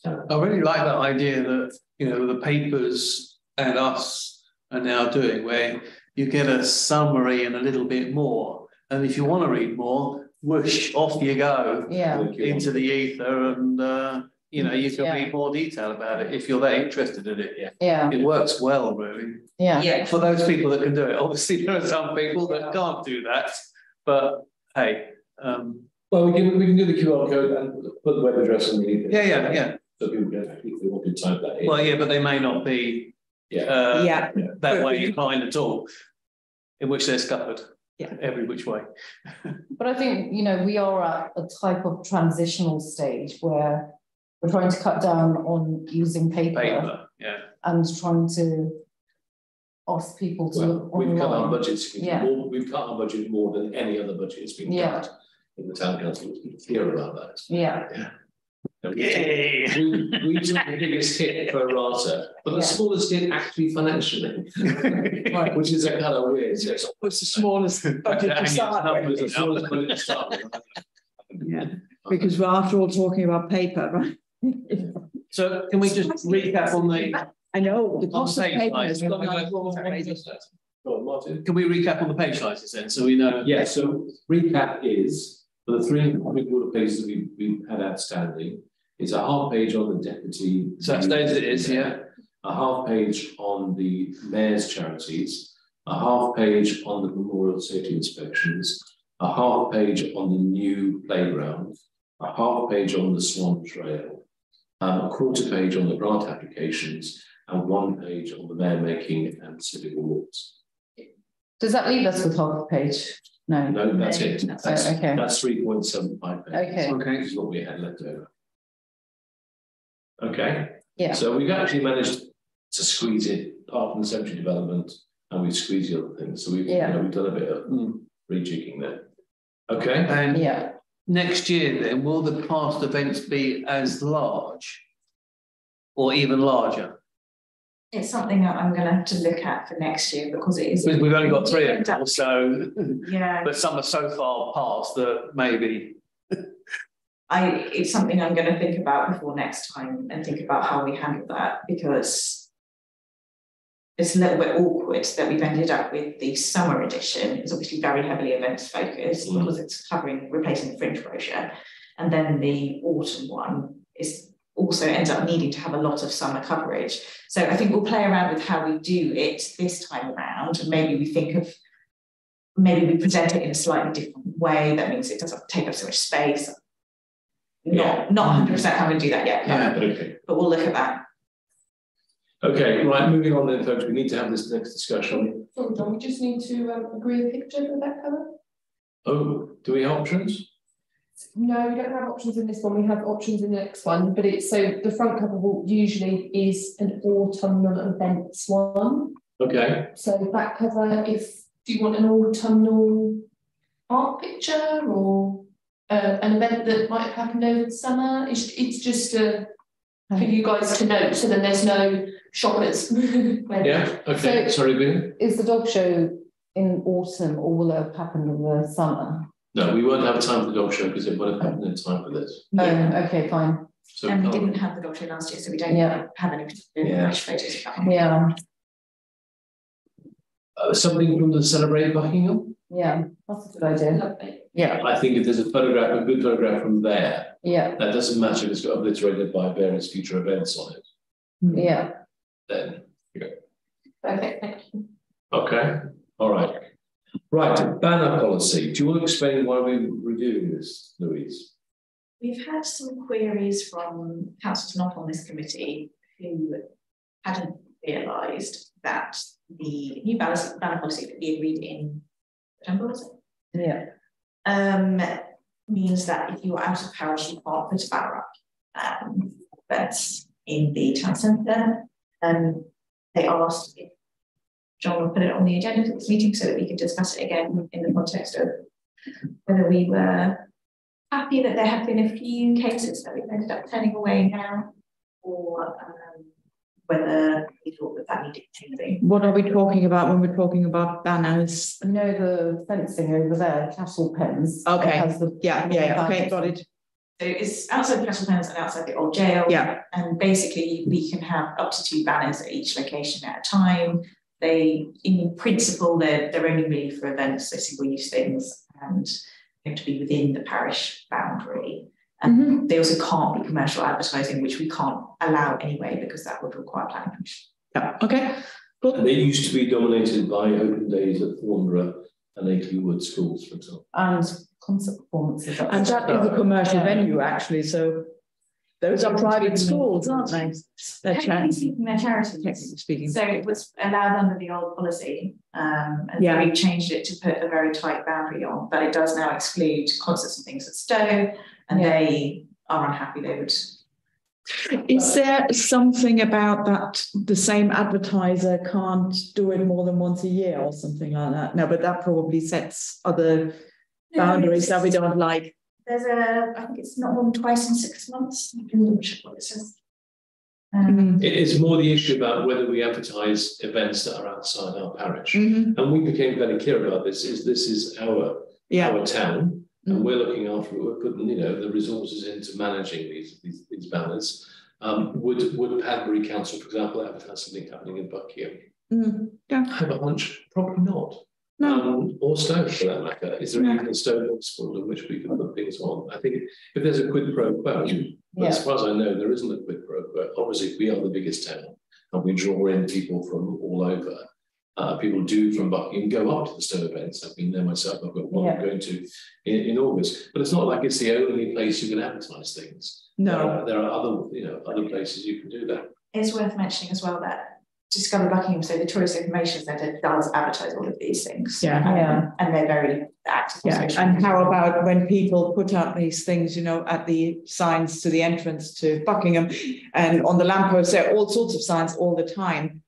I really like that idea that, you know, the papers and us are now doing where you get a summary and a little bit more. And if you want to read more, whoosh, off you go yeah, into the ether and, uh, you know, you can Yeah. read more detail about it if you're that interested in it. yeah, It works well, really. yeah, Yeah. For those people that can do it, obviously there are some people that can't do that, but hey, um, Well, we can, we can do the QR code and put the web address underneath it. yeah, yeah, yeah. So people can, if they want to type that in. Well, yeah, but they may not be Yeah. uh, yeah, that way inclined at all, in which they're scuppered. Yeah. Every which way. but I think, you know, we are at a type of transitional stage where we're trying to cut down on using paper Paper, yeah. and trying to ask people to Well, look we've cut our budgets, Yeah. more, we've cut our budget more than any other budget has been Yeah. cut. In the town council, let's be clear about that. Yeah, And we Yay! We, we took the biggest hit pro rata, but the Yeah. smallest hit actually financially. Right. Which is a kind of weird. so it's- it's the smallest budget to start with. the smallest budget to start with. Yeah, because we're after all talking about paper, right? So can we just recap on the, I know, the cost of paper size, has gone can we up. go- Go on, Martin. can we recap on the page sizes then, so we know? Yeah, so recap is, for the three and three quarter pages that we, we had outstanding, it's a half page on the deputy. So that stays as it is, yeah. a half page on the mayor's charities, a half page on the memorial safety inspections, a half page on the new playground, a half page on the Swan Trail, um, a quarter page on the grant applications, and one page on the mayor making and civic awards. Does that leave us with half a page? No. No, that's it. Oh, That's, okay. that's three point seven five pages. Okay. Okay. This is what we had left over. Okay. Yeah. So we've actually managed to squeeze it apart from the cemetery development and we've squeezed the other things. So we've, you Yeah. know, we've done a bit of Mm. rejigging there. Okay. And Yeah. next year then, will the past events be as large? Or even larger? It's something that I'm going to have to look at for next year because it is. We've we've only got three of them, so, Yeah, but some are so far past that maybe, I, it's something I'm going to think about before next time and think about how we handle that because it's a little bit awkward that we've ended up with the summer edition. It's obviously very heavily events focused Mm. because it's covering replacing the fringe brochure. And then the autumn one is also ends up needing to have a lot of summer coverage. So I think we'll play around with how we do it this time around. And maybe we think of maybe we present it in a slightly different way. That means it doesn't take up so much space. Yeah. Not not hundred percent how to do that yet, Yeah. but, Okay. but we'll look at that. Okay, right, moving on then, folks, we need to have this next discussion. Sorry, John, we just need to um, agree a picture for that colour. Oh, do we have options? No, we don't have options in this one. We have options in the next one, but it's so the front cover will usually is an autumnal events one. Okay, So the back cover, if do you want an autumnal art picture or uh, an event that might have happened over the summer? It's it's just uh, for you guys to note, so then there's no shockers. when- yeah, okay, So- sorry, Vina? Is the dog show in autumn or will it have happened in the summer? No, we won't have time for the dog show because it won't have happened in time for this. Oh, Yeah. okay, fine. So And we can't- didn't have the dog show last year, so we don't Yeah. have any particular Yeah. fresh photos of that one. Yeah, uh, something from the Celebrate Buckingham? Yeah, that's a good idea. Lovely. Yeah, I think if there's a photograph, a good photograph from there, yeah, that doesn't matter if it's got obliterated by various future events on it, hmm. yeah. then, Perfect, thank you. okay, all right. Right, banner policy, do you want to explain why we're reviewing this, Louise? We've had some queries from councillors not on this committee who hadn't realised that the new banner, banner policy that we agreed in September, was it? Yeah, um, means that if you're out of parish, you can't put a up. Um, that's in the town centre. Um, they asked if John would put it on the agenda for this meeting so that we could discuss it again in the context of whether we were happy that there have been a few cases that we've ended up turning away now, or um, whether we thought that that needed changing. What are we talking about when we're talking about banners? you know the fencing over there, castle pens. Okay. has the- Yeah, yeah, yeah, okay, got it. So it's outside the Castle Pens and outside the old jail. Yeah. And basically, we can have up to two banners at each location at a time. They, in principle, they're, they're only really for events, so single use things, and they have to be within the parish boundary. And they also can't be commercial advertising, which we can't allow anyway, because that would require planning permission. Yeah, okay. And they used to be dominated by open days at Thornborough and Akeley Wood schools, for example. And concert performances. And that is a commercial Yeah. venue, actually, so those are private schools, aren't they? They're Technically charities, speaking, they're charities. technically speaking. So it was allowed under the old policy, um, and Yeah. we changed it to put a very tight boundary on, but it does now exclude concerts and things at Stowe, and Yeah. they are unhappy they would. Is there something about that the same advertiser can't do it more than once a year or something like that? No, but that probably sets other boundaries that we don't like. There's a, I think it's not more than twice in six months, I can double check what it says. Um, Mm. It is more the issue about whether we advertise events that are outside our parish. Mhm. And we became very clear about this, is this is our, Yeah, our town. And Mm. we're looking after it, we're putting, you know, the resources into managing these, these, these banners. Um, would, would Padbury Council, for example, advertise something happening in Buckingham? Mm. I have a hunch, probably not. no, Um, or Stoke for that matter. Is there No. even a Stoke school in which we can put things on? I think if there's a quid pro quo, but Yeah. as far as I know, there isn't a quid pro quo. Obviously, we are the biggest town and we draw in people from all over. Uh, people do from Buckingham go up to the Stowe events. I've been there myself. I've got one Yeah. I'm going to in, in August. But it's not like it's the only place you can advertise things. There No, are, there are other, you know, other places you can do that. It's worth mentioning as well that Discover Buckingham, so the Tourist Information Centre does advertise all of these things. Yeah. Um, Yeah. And they're very active yeah. And media. how about when people put up these things, you know, at the signs to the entrance to Buckingham and on the lampposts, there are all sorts of signs all the time.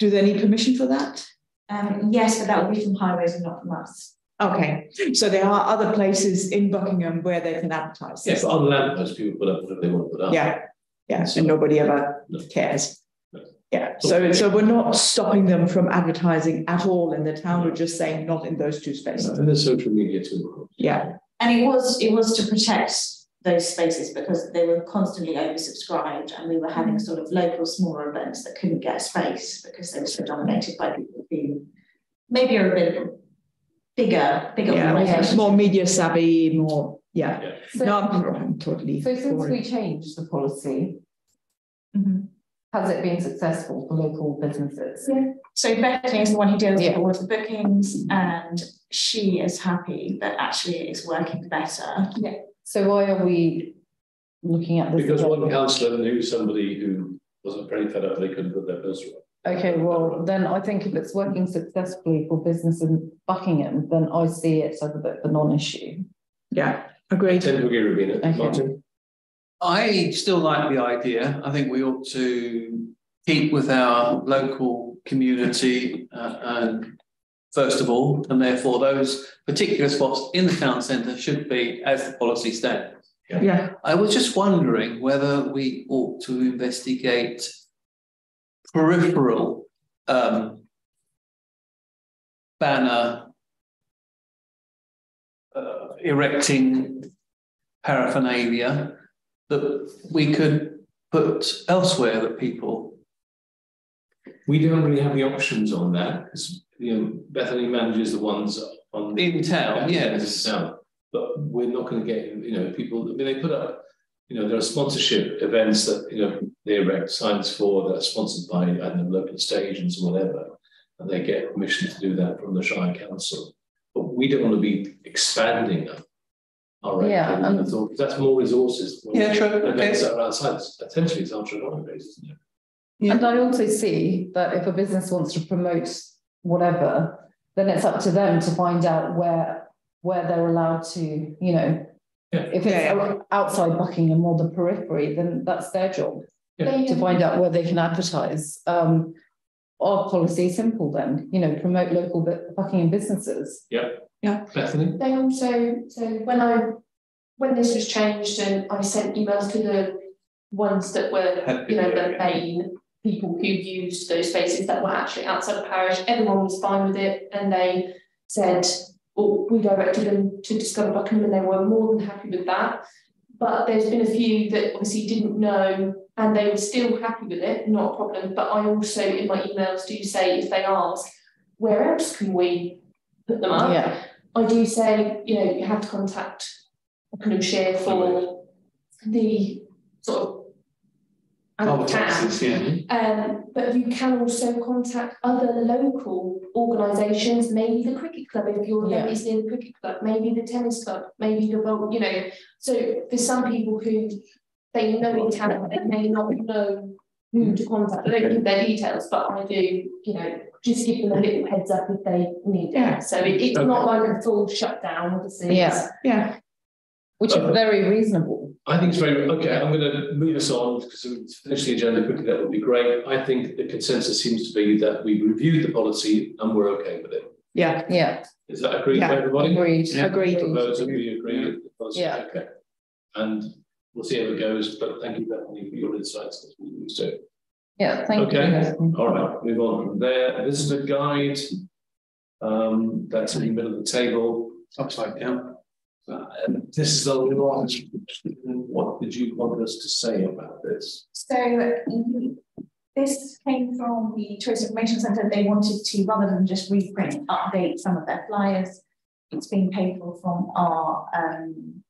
Do they need permission for that? Um, yes, but that would be from highways and not from us. Okay, so there are other places in Buckingham where they can advertise Yes, this. on the lampposts, people put up whatever they want to put up. Yeah, yeah, and nobody ever No. cares. No. Yeah, so so we're not stopping them from advertising at all in the town, we're just saying not in those two spaces. And the social media too. Yeah, And it was, it was to protect those spaces because they were constantly oversubscribed and we were having sort of local smaller events that couldn't get a space because they were so dominated by people who maybe are a bit bigger, bigger yeah, organizations. more media savvy, more, yeah. Yeah. So, No, I'm I'm totally. so since for we changed the policy, Mhm. has it been successful for local businesses? Yeah. So Bethany is the one who deals with all of the bookings and she is happy that actually it's working better. So why are we looking at this? Because one councillor knew somebody who wasn't very fed up, they couldn't put their poster up. Okay, well, then I think if it's working successfully for business in Buckingham, then I see it as a bit of a non-issue. Yeah, agreed. Tend to agree, Ravina. Okay. Martin? I still like the idea. I think we ought to keep with our local community uh, and first of all, and therefore those particular spots in the town centre should be as the policy stands. Yeah, yeah. I was just wondering whether we ought to investigate peripheral um, banner uh, erecting paraphernalia that we could put elsewhere that people. We don't really have the options on that because, you know, Bethany manages the ones on. In town, Yeah, yes. in town. But we're not going to get, you know, people, I mean, they put up, you know, there are sponsorship events that, you know, they erect signs for that are sponsored by, I don't know, local stations or whatever. And they get permission to do that from the Shire Council. But we don't want to be expanding our- our. Yeah, activity. and- um, I thought that's more resources. Yeah, true, okay. Events that are outside, essentially it's ultra based, isn't it? Yeah. And I also see that if a business wants to promote whatever, then it's up to them to find out where, where they're allowed to, you know. Yeah. If Yeah, it's outside Buckingham or the periphery, then that's their job They, to find out where they can advertise. Um, our policy is simple then, you know, promote local Buckingham businesses. Bethany? They also, so when I, when this was changed and I sent emails to the ones that were, you know, the main people who used those spaces that were actually outside the parish, everyone was fine with it and they said, well, we directed them to Discover Buckingham and they were more than happy with that. But there's been a few that obviously didn't know and they were still happy with it, not a problem. But I also in my emails do say if they ask, where else can we put them up? Yeah, I do say, you know, you have to contact Buckinghamshire for the sort of and the town. Advertisers, yeah. Um, but you can also contact other local organisations, maybe the cricket club if your Yeah. event is near the cricket club, maybe the tennis club, maybe the bowl, you know. So for some people who they know in town, they may not know who to contact. I don't give their details, but I do, you know, just give them a little heads up if they need Yeah. it. So it, it's not like a full shutdown, obviously. Yeah. yeah, which is Uh, very reasonable. I think it's very, okay, I'm going to move us on because we finish the agenda quickly, that would be great. I think the consensus seems to be that we reviewed the policy and we're okay with it. yeah, Yeah, Is that agreed by everybody? agreed. Yeah. agreed. Propose that we agree with Yeah. okay. And we'll see how it goes, but thank you, Bethany, for your insights as we used to. Yeah, thank you. Okay, all right, move on from there. Visitor guide. Um, that's in the middle of the table. Upside down. Uh, and this is a lot. What did you want us to say about this? So this came from the Tourist Information Centre. They wanted to, rather than just reprint, update some of their flyers. It's being paid for from our um,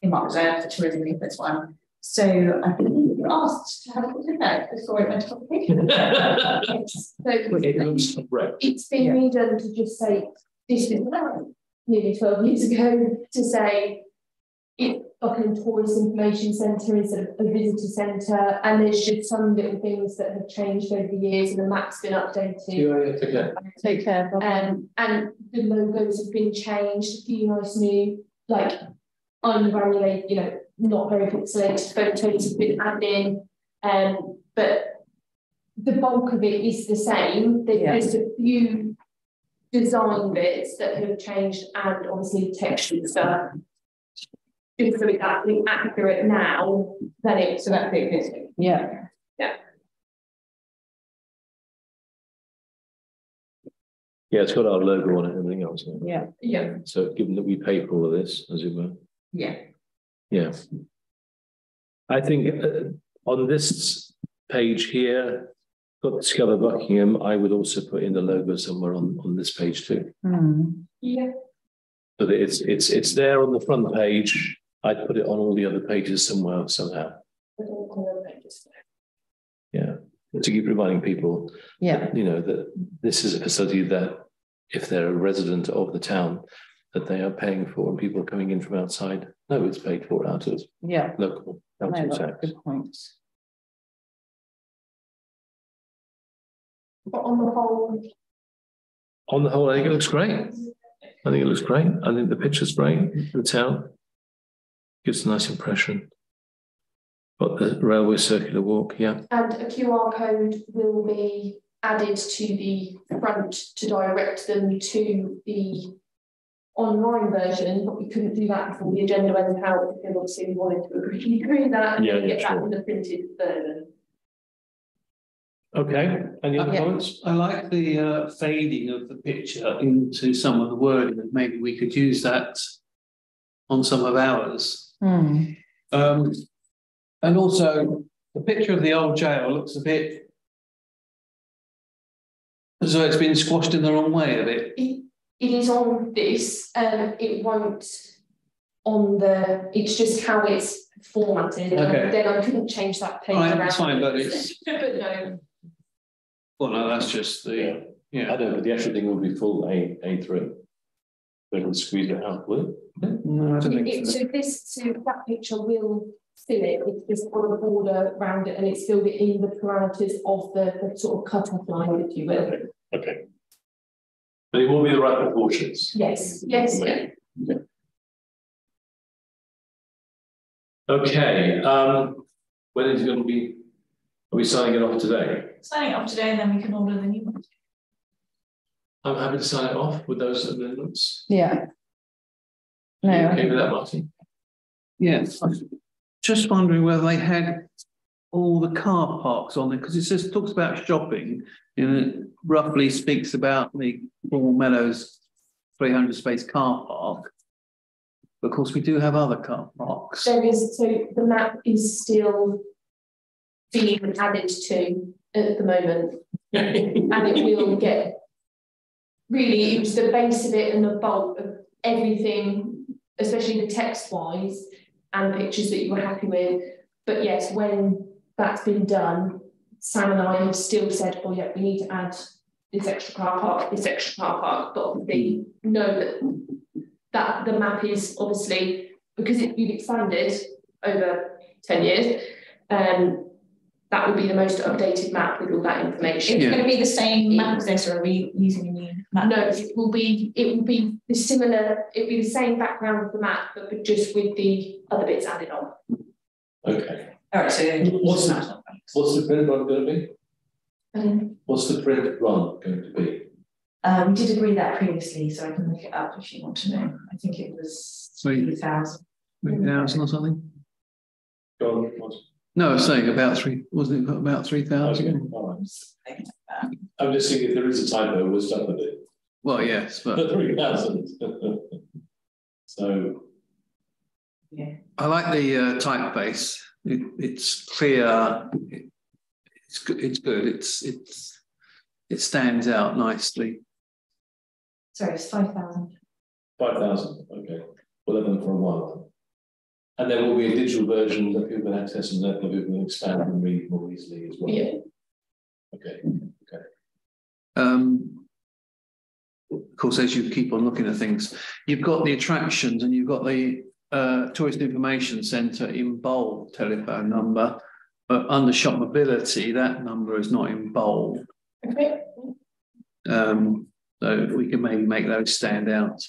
in Reserve for tourism leaflets one. So I think asked to have a look at that before it went on. So It looks red. it's been redone to just say, this is nearly twelve years ago, to say it's like a tourist information centre instead of a visitor centre, and there's just some little things that have changed over the years and the map's been updated. Yeah, okay. Take care. bye-bye. Um, and the logos have been changed, a few nice new, like, ungranulated, you know, not very pixelated photos have been added in. Um, but the bulk of it is the same. There's Yeah. a few design bits that have changed and obviously texture stuff. Just so it's actually accurate now than it was about existing. Yeah. Yeah, Yeah, it's got our logo on it and everything else. Yeah. Yeah. So given that we pay for all of this, as it were. Yeah. Yeah. I think uh, on this page here, got Discover Buckingham, I would also put in the logo somewhere on, on this page too. Hmm. Yeah. So that it's, it's, it's there on the front page. I'd put it on all the other pages somewhere, somehow. Yeah. To keep reminding people, Yeah. you know, that this is a facility that if they're a resident of the town, that they are paying for and people are coming in from outside, no, it's paid for out of Yeah. local No, council that's tax. good point. But on the whole, On the whole, I think it looks great. I think it looks great. I think the picture's great. The town gives a nice impression. But the railway circular walk, yeah. And a QR code will be added to the front to direct them to the online version, but we couldn't do that before the agenda went out because obviously we wanted to agree agree that and Yeah, yeah, get that sure. in the printed version. Okay, any other Yeah. comments? I like the uh, fading of the picture into some of the wording, and maybe we could use that on some of ours. Hmm. Um, and also, the picture of the old jail looks a bit as though it's been squashed in the wrong way a bit. It, it is on this, um, it won't on the, it's just how it's formatted. and Okay. Then I couldn't change that page Right, around. that's fine, but it's- But no, Well, no, that's just the, yeah. I yeah. don't know, but the actual thing will be full A, A three. They can squeeze it out, will it? No, I don't It- think it- so. so this, so that picture will fill it, it's just got a border around it and it's filled it in the parameters of the, the sort of cut-off line, if you will. Okay. But it will be the right proportions. Yes, yes, yeah. Okay, um, when is it going to be, are we signing it off today? Signing it off today and then we can order the new one. I'm happy to sign it off with those amendments. Yeah. No, You Okay with that, Martin? Yes, oh. just wondering whether they had all the car parks on there, because it says, talks about shopping, and it roughly speaks about the Cornwall Meadows three hundred space car park. Of course, we do have other car parks. There is, so the map is still being added to at the moment. and it will get. Really, it was the base of it and the bulk of everything, especially the text wise and pictures that you were happy with. But yes, when that's been done, Sam and I have still said, oh yeah, we need to add this extra car park, this extra car park, but obviously know that that the map is obviously because it, you've expanded over 10 years, um, that would be the most updated map with all that information. It's Yeah. going to be the same map as this, or are we using a new map? No, it will be, it will be the similar, it'll be the same background of the map, but just with the other bits added on. Okay, All right, so. What's the- what's the print run going to be? Um, What's the print run going to be? Um, we did agree that previously, so I can look it up if you want to know. I think it was Three. three thousand. Three thousand or something? Go on, Martin. No, I was saying about three, wasn't it about three Okay, thousand? I'm just thinking if there is a typo, we'll start with it. Well, yes, but Three thousand. So, Yeah. I like the uh, typeface. It, it's clear. It, it's good. It's good. It's it's it stands out nicely. Sorry, it's five thousand. five thousand, okay, we'll have them for a while. And there will be a digital version that people can access and that people can expand and read more easily as well. Yeah. Okay. Um, of course, as you keep on looking at things, you've got the attractions and you've got the uh, tourist information centre in bold telephone number, but under shop mobility, that number is not in bold. Okay. Um, so we can maybe make those stand out,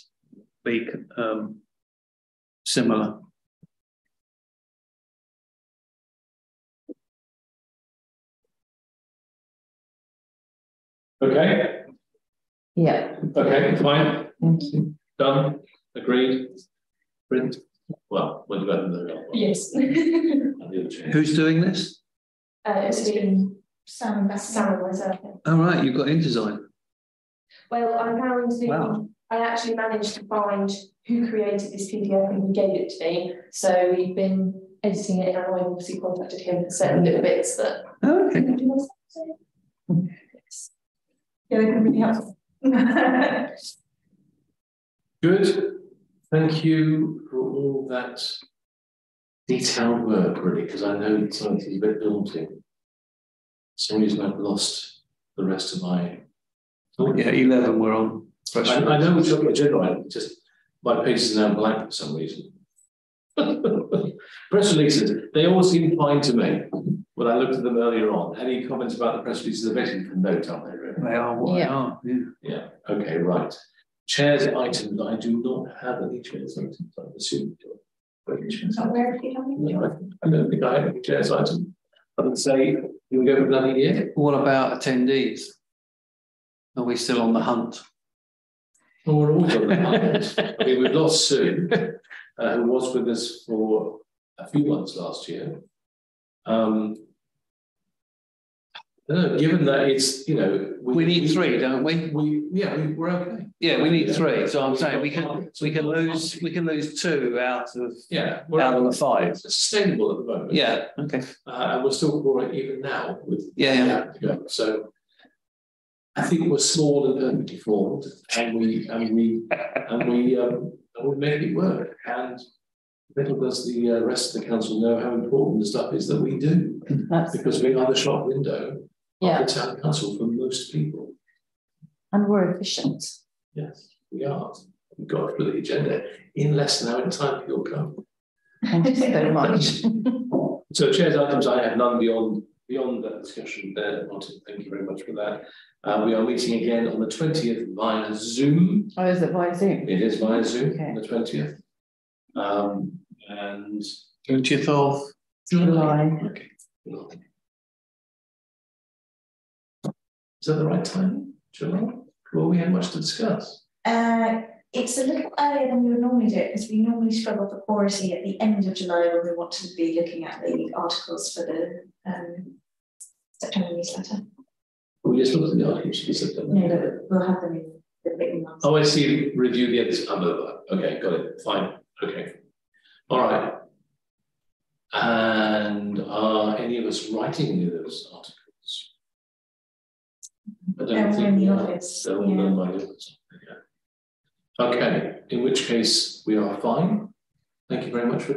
be um, similar. Okay. Yeah, Okay. Fine. thank you. Done. Agreed. Print. Well, what about the other one? Yes. And the other. Who's doing this? Uh, it's been Sam and Beth. Sam and myself. All right, you've got InDesign. Well, I found the, Wow. I actually managed to find who created this PDF and who gave it to me. So we've been editing it and I've obviously contacted him for certain little bits that. Oh, okay. Yeah, they can really help. Good. Thank you for all that detailed work, really, because I know some of it is a bit daunting. For some reason I've lost the rest of my. Yeah, 11 we're on. I, I know which one agenda item, just my page is now blank for some reason. press releases, they all seem fine to me when I looked at them earlier on. Any comments about the press releases are basically from note, aren't they? Really? They are what they Yeah. are. Yeah. Yeah, okay, right. Chairs items, I do not have any chairs items, I assume. you're- but chairs So where have you done it? No, I I don't think I have any chairs item. I would say, you go for nothing yet? What about attendees? Are we still on the hunt? Oh, we're always on the hunt. I mean, we've lost Sue, uh, who was with us for a few months last year. Um. I given that it's, you know. We need three, don't we? We, yeah, we, we're okay. Yeah, we need three. So I'm saying we can we can lose we can lose two out of Yeah. we're out of the five. Sustainable at the moment. Yeah. Okay. Uh, and we're still growing even now with. Yeah. Yeah. Yeah, so. I think we're small and perfectly formed and we, and we, and we, um, and we make it work and. Little does the uh, rest of the council know how important the stuff is that we do, That's, because we are the shop window of yeah, the town council for most people. and we're efficient. Yes, we are. We got through the agenda in less than an hour in time, you'll come. Thank you so much. So chairs items, I have none beyond, beyond that discussion there, Martin, thank you very much for that. Uh, we are meeting again on the twentieth via Zoom. Oh, is it via Zoom? It is via Zoom, Okay. on the twentieth. Um, and. Twentieth of July. Okay. Is that the right time, July? Well, we had much to discuss. Uh, it's a little earlier than we would normally do it, because we normally struggle for quality at the end of July when we want to be looking at the articles for the um September newsletter. We just looked at the articles, we said that. No, no, we'll have them in the written ones. Oh, I see, review the edits, um, okay, got it, fine, okay. All right. And are any of us writing any of those articles? I don't think in the we are. office, They're all done by. Okay. Okay, in which case we are fine. Thank you very much for